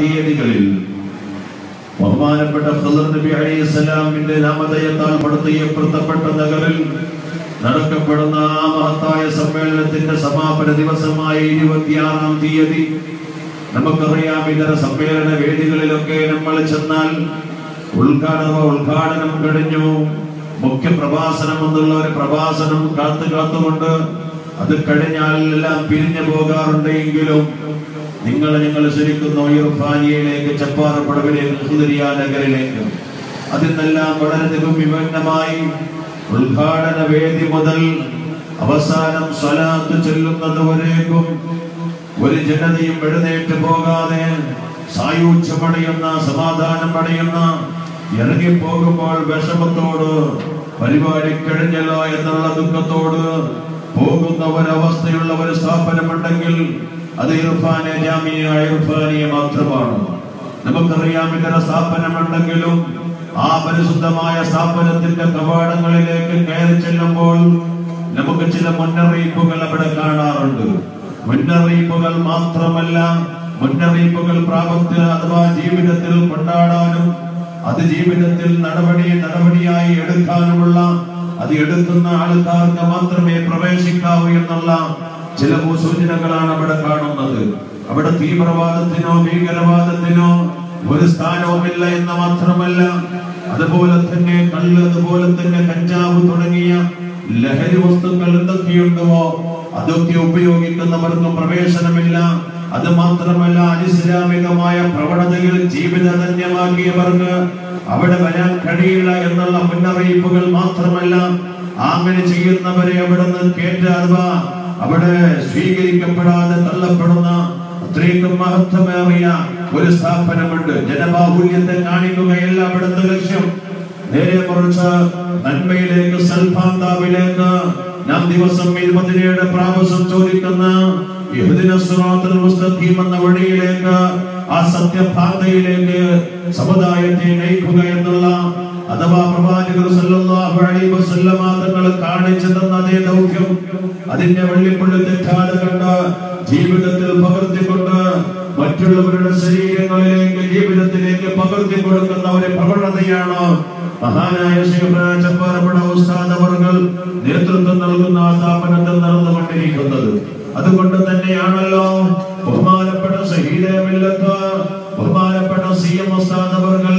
തീയതികളിൽ ബഹുമാനപ്പെട്ട ഖദർ നബി അലൈഹിസ്സലാമിന്റെ നാമധേയത്താൽ പടുത്തിയപ്പെടുത്തപ്പെട്ട നഗറിൽ നടക്കപ്പെടുന്ന ആ മഹത്തായ സമ്മേളനത്തിന്റെ സമാപന ദിവസമായ ഇരുപത്തിയാറാം തീയതി. നമുക്കറിയാം ഇതര സമ്മേളന വേദികളിലൊക്കെ നമ്മൾ ചെന്നാൽ ഉദ്ഘാടന ഉദ്ഘാടനം കഴിഞ്ഞു. മുഖ്യ പ്രഭാഷണം എന്നുള്ള ഒരു പ്രഭാഷണം കാത്തു കാത്തുകൊണ്ട് അത് കഴിഞ്ഞാൽ എല്ലാം പിരിഞ്ഞു പോകാറുണ്ട് എങ്കിലും നിങ്ങൾ ഞങ്ങൾ ശരിക്കും ഇർഫാനിയയിലേക്ക് ചപ്പാറപ്പടവിലേക്ക് സുന്ദരിയ നഗരിലേക്ക് അതിനെല്ലാം വളരെയധികം വിഭിന്നമായി ഉദ്ഘാടന വേദി മുതൽ അവസാനം സ്വലാത്ത് ചെല്ലുന്നത് വരേക്കും. ഒരു ജനതയും എഴുന്നേറ്റ് പോകാതെ സായൂജ്യമടയുന്ന സമാധാനം അടയുന്ന ഇറങ്ങിപ്പോകുമ്പോൾ വിഷമത്തോട് പരിപാടി കഴിഞ്ഞല്ലോ എന്നുള്ള ദുഃഖത്തോട് പോകുന്ന ഒരവസ്ഥയുള്ള ഒരു സ്ഥാപനമുണ്ടെങ്കിൽ അത് ഇർഫാനെ ജാമിയായ ഇർഫാനിയ മാത്രമാണ്. നമുക്കറിയാം ഇതര സ്ഥാപനമുണ്ടെങ്കിലും ആ പരിശുദ്ധമായ സ്ഥാപനത്തിന്റെ കവാടങ്ങളിലേക്ക് കയറി ചെല്ലുമ്പോൾ നമുക്ക് ചില മുന്നറിയിപ്പുകൾ അവിടെ കാണാറുണ്ട്. മുന്നറിയിപ്പുകൾ മാത്രമല്ല മുന്നറിയിപ്പുകൾ പ്രാപത്തിൽ അഥവാ ജീവിതത്തിൽ കൊണ്ടാടാനും അത് ജീവിതത്തിൽ നടപടി നടപടിയായി എടുക്കാനുമുള്ള അത് എടുക്കുന്ന ആൾക്കാർക്ക് മാത്രമേ പ്രവേശിക്കാവൂ എന്നുള്ള ചില സൂചനകളാണ് അവിടെ കാണുന്നത്. അവിടെ തീവ്രവാദത്തിനോ ഭീകരവാദത്തിനോ ഒരു സ്ഥാനവുമില്ല എന്ന് മാത്രമല്ല അതുപോലെ തന്നെ കല്ല് അതുപോലെ തന്നെ കഞ്ചാവ് തുടങ്ങിയ ലഹരി വസ്തുക്കൾ എന്തൊക്കെയുണ്ടോ അതൊക്കെ ഉപയോഗിക്കുന്നവർക്ക് പ്രവേശനമില്ല. അത് മാത്രമല്ല അനിസ്ലാമികമായ പ്രവണതകൾ ജീവിതധന്യമാക്കിയവർക്ക് അവിടെ വരാൻ കഴിയില്ല എന്നുള്ള മുന്നറിയിപ്പുകൾ മാത്രമല്ല അങ്ങനെ ചെയ്യുന്നവരെ അവിടെ നിന്ന് കേറ്റാറുവാ അവിടെ സ്വീകരിക്കപ്പെടാതെ തള്ളപ്പെടുന്ന അത്രയ്ക്കും മഹത്വമേറിയ ഒരു സ്ഥാപനമുണ്ട്. ജനബാഹുല്യത്തെ കാണിക്കുകയല്ല അവിടുത്തെ ലക്ഷ്യം. നേരെ കുറച്ച് നന്മയിലേക്ക് സൽഫാന്താവിലേക്ക് നാം ദിവസം ഇരുപതിനേഴ് പ്രാവശ്യം ചോദിക്കുന്ന എന്ന വഴിയിലേക്ക് ആ സത്യപാതയിലേക്ക് സമുദായത്തെ നയിക്കുക എന്നുള്ള അഥവാ പ്രവാചകർ തങ്ങൾ കാണിച്ചു തന്ന അതേ ദൗത്യം അതിന്റെ വെള്ളിപ്പുള്ളി തെറ്റാതെ കണ്ട് ജീവിതത്തിൽ പകർത്തിക്കൊണ്ട് മറ്റുള്ളവരുടെ ശരീരങ്ങളിലേക്ക് ജീവിതത്തിലേക്ക് പകർത്തി കൊടുക്കുന്ന ഒരു പ്രവണതയാണ് മഹാനായ ചപ്പാറപ്പട ഉസ്താദ് അവർകൾ നേതൃത്വം നൽകുന്ന സ്ഥാപനത്തിൽ നടന്നുകൊണ്ടിരിക്കുന്നത്. അതുകൊണ്ട് തന്നെയാണല്ലോ ബഹുമാനപ്പെട്ട സി എം ഉസ്താദ് അവർകൾ